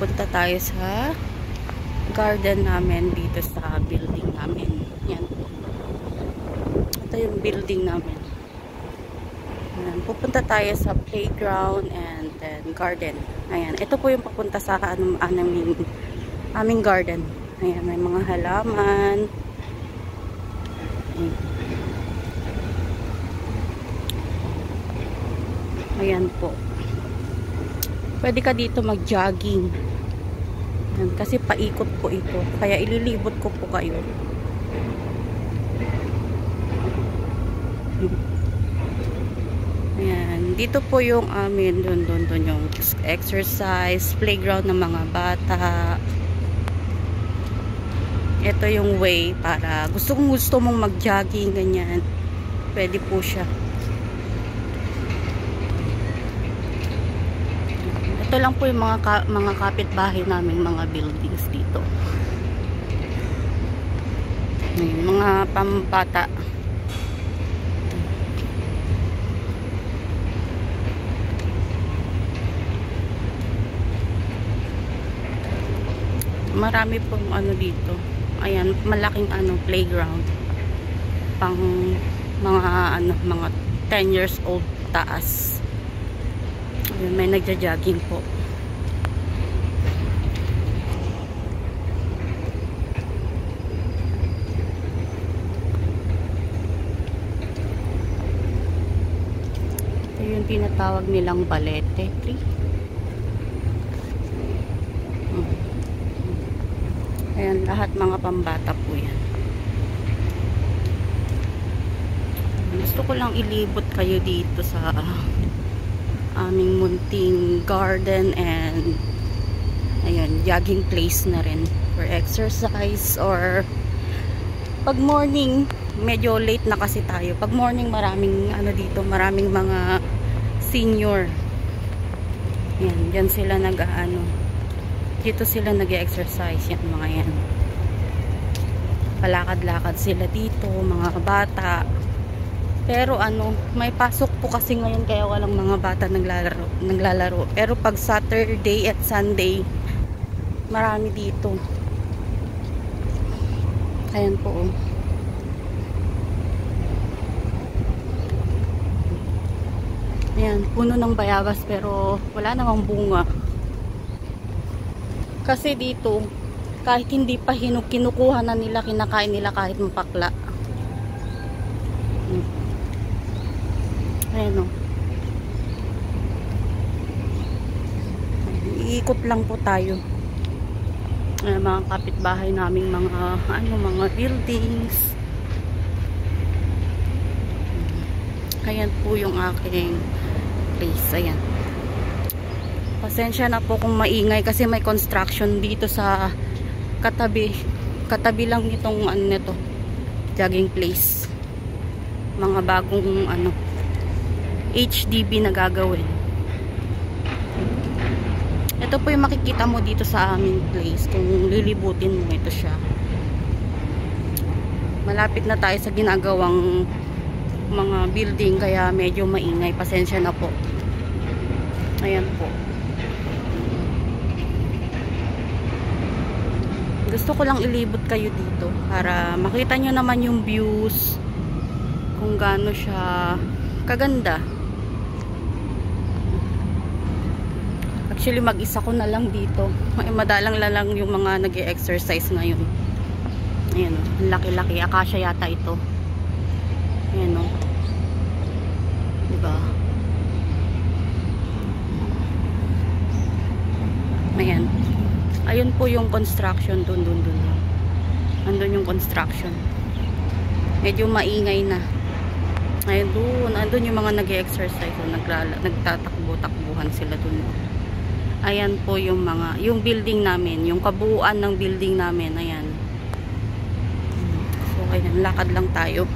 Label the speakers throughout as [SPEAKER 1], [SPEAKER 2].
[SPEAKER 1] pupunta tayo sa garden namin dito sa building namin. Yan po. Ito yung building namin. Ayan, pupunta tayo sa playground and then garden. Ayan, ito po yung papunta sa anong, aming, aming garden. Ayan, may mga halaman. Ayan po. Pwede ka dito mag-jogging. Kasi paikot po ito. Kaya ililibot ko po kayo. Ayan. Dito po yung amin. Doon, doon, doon yung exercise, playground ng mga bata. Ito yung way para gusto kong gusto mong mag-jogging, ganyan. Pwede po siya. Ito lang po yung mga, ka, mga kapitbahay namin, mga buildings dito. Ayan, mga pambata. Marami pong ano dito. Ayan, malaking ano playground. Pang mga ano, mga 10 years old taas. Ayan, may nagja-jogging po. Ito yung tinatawag nilang balete tree. Hmm. Ayan, lahat mga pambata po yan. Gusto ko lang ilibot kayo dito sa aming munting garden and ayun, jogging place na rin for exercise or pag morning medyo late na kasi tayo. Pag morning maraming ano dito maraming mga senior. Yan, dyan sila nag ano dito sila nag exercise yan mga yan. Palakad-lakad sila dito mga bata pero ano, may pasok po kasi ngayon kaya walang mga bata naglalaro, naglalaro. Pero pag Saturday at Sunday, marami dito. Ayan po. Oh. Ayan, puno ng bayabas pero wala namang bunga. Kasi dito, kahit hindi pa hinuk, kinukuha na nila, kinakain nila kahit mapakla. Hmm. Ayan o. Iikot lang po tayo. Ayan, mga kapitbahay naming mga ano, mga buildings. Ayan po yung aking place. Ayan. Pasensya na po kung maingay kasi may construction dito sa katabi. Katabi lang nitong ano nito. Jogging place. Mga bagong ano HDB na gagawin. Ito po yung makikita mo dito sa aming place. Kung lilibutin mo, ito siya. Malapit na tayo sa ginagawang mga building kaya medyo maingay. Pasensya na po. Ayan po. Gusto ko lang ilibot kayo dito para makita nyo naman yung views kung gaano siya kaganda. Actually, mag-isa ko na lang dito. Madalang lang yung mga nag exercise ngayon. Ayan o. Laki-laki. Akasya yata ito. Ayan o. Diba? Ayan. Ayun po yung construction dun, dun, dun. Andun yung construction. Medyo maingay na. Ayun dun. Andun yung mga nag-exercise. Nagtatakbo-takbuhan sila dun. Ayan po yung mga, yung building namin. Yung kabuuan ng building namin. Ayan. So, ayan. Lakad lang tayo.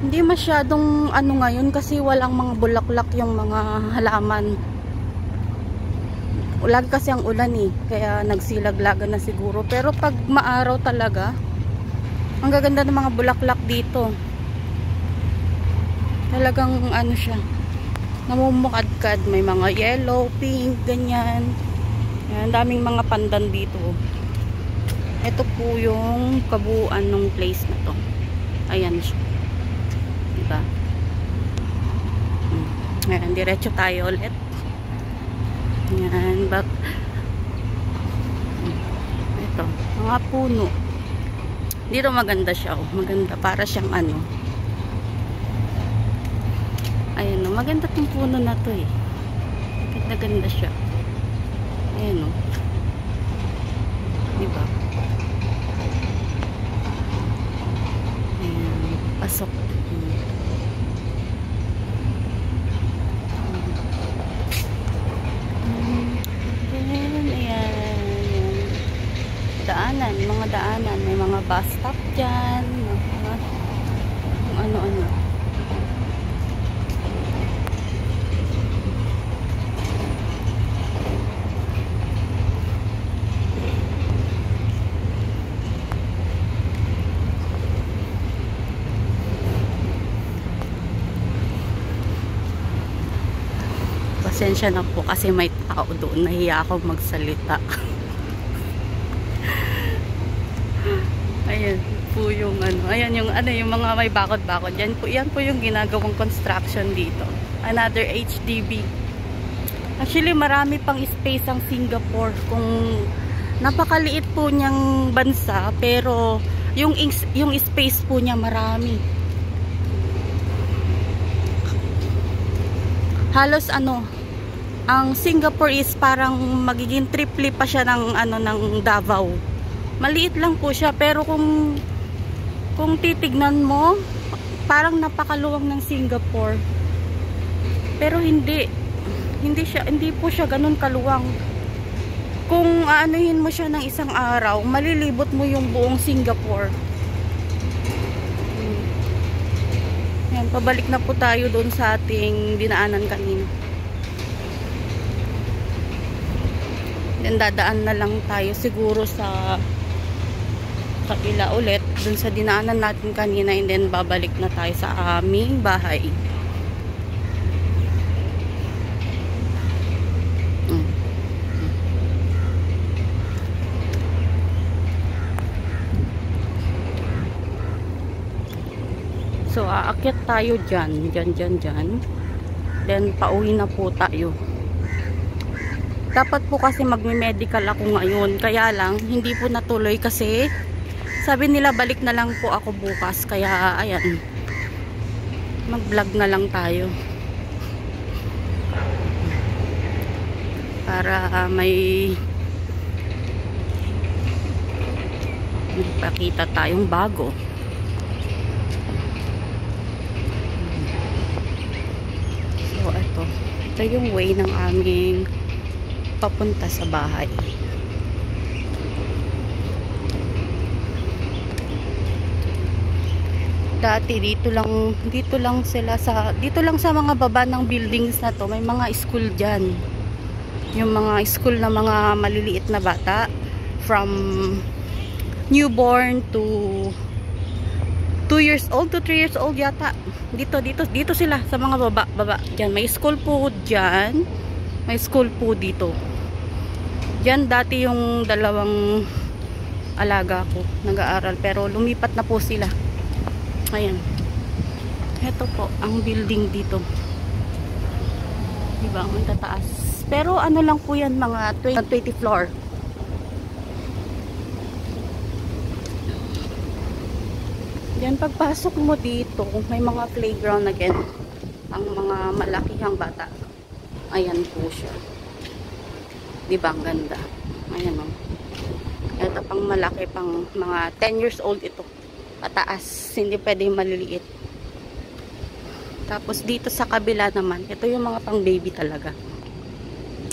[SPEAKER 1] Hindi masyadong ano ngayon kasi walang mga bulaklak yung mga halaman. Ulan kasi ang ulan eh. Kaya nagsilaglagan na siguro. Pero pag maaraw talaga, ang gaganda ng mga bulaklak dito. Talagang ano siya namumukadkad. May mga yellow, pink, ganyan. Ayan, daming mga pandan dito. Ito po yung kabuuan ng place na to. Ayan siya. Diba? Hmm. Ayan, diretso tayo ulit. Ayan, back. Ito, mga puno. Dito maganda siya. Oh. Maganda. Para siyang ano. Ayan, oh. Maganda tong puno na to eh. Ganda-ganda siya. Ayan, oh. Diba? Ayan, pasok. Ayan, ayan. Daanan, mga daanan. May mga bus stop dyan. Mga, kung ano-ano. Pasensya na po kasi may tao doon. Nahiya ako magsalita. Ayan po yung ano ayan yung ano yung mga may bakod-bakod. Yan po, yan po yung ginagawang construction dito. Another HDB actually marami pang space ang Singapore. Kung napakaliit po niyang bansa pero yung, yung space po niya marami. Halos ano ang Singapore is parang magiging triple pa siya ng ano ng Davao. Maliit lang po siya pero kung kung titignan mo parang napakaluwang ng Singapore. Pero hindi hindi siya hindi po siya ganun kaluwang. Kung aanuhin mo siya ng isang araw malilibot mo yung buong Singapore. Yan, pabalik na po tayo doon sa ating dinaanan kanina. Then dadaan na lang tayo siguro sa kabila ulit doon sa dinaanan natin kanina and then babalik na tayo sa aming bahay. So, aakyat tayo dyan. Dyan, dyan, dyan. Then, pauwi na po tayo. Dapat po kasi magme-medical ako ngayon. Kaya lang, hindi po natuloy kasi sabi nila balik na lang po ako bukas. Kaya, ayan. Mag-vlog na lang tayo. Para may magpakita tayong bago. ito yung way ng aming papunta sa bahay. Dati dito lang dito lang sila sa dito lang sa mga baba ng buildings na to. May mga school dyan. Yung mga school na mga maliliit na bata. From newborn to 2 years old to 3 years old yata. Dito dito dito sila sa mga baba baba diyan may school po diyan may school po dito. Diyan dati yung dalawang alaga ko nag-aaral pero lumipat na po sila. Ayan. Ito po ang building dito. Diba ang tataas. Pero ano lang po yan mga 20, 20 floor. Yan, pagpasok mo dito, may mga playground again. Ang mga malakihang bata. Ayan po siya. Diba, ang ganda. Ayan o. Oh. Ito pang malaki, pang mga 10 years old ito. Pataas. Hindi pwede maliliit. Tapos dito sa kabila naman, ito yung mga pang baby talaga.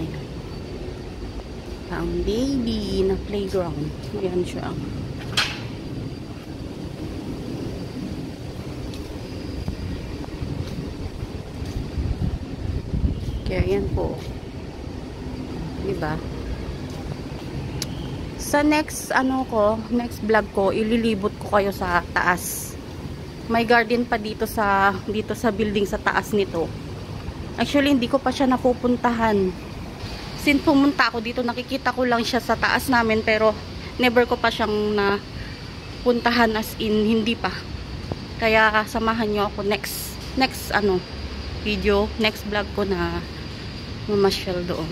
[SPEAKER 1] Ayan. Pang baby na playground. Ayan siya. Kaya yan po. Diba? Sa next ano ko, next vlog ko, ililibot ko kayo sa taas. May garden pa dito sa dito sa building sa taas nito. Actually, hindi ko pa siya napupuntahan. since pumunta ako dito, nakikita ko lang siya sa taas namin pero never ko pa siyang na puntahan as in hindi pa. Kaya samahan niyo ako next next ano video, next vlog ko na mamasyal doon.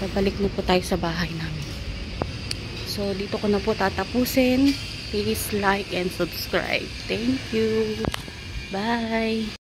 [SPEAKER 1] Babalik na po tayo sa bahay namin. So, dito ko na po tatapusin. Please like and subscribe. Thank you. Bye.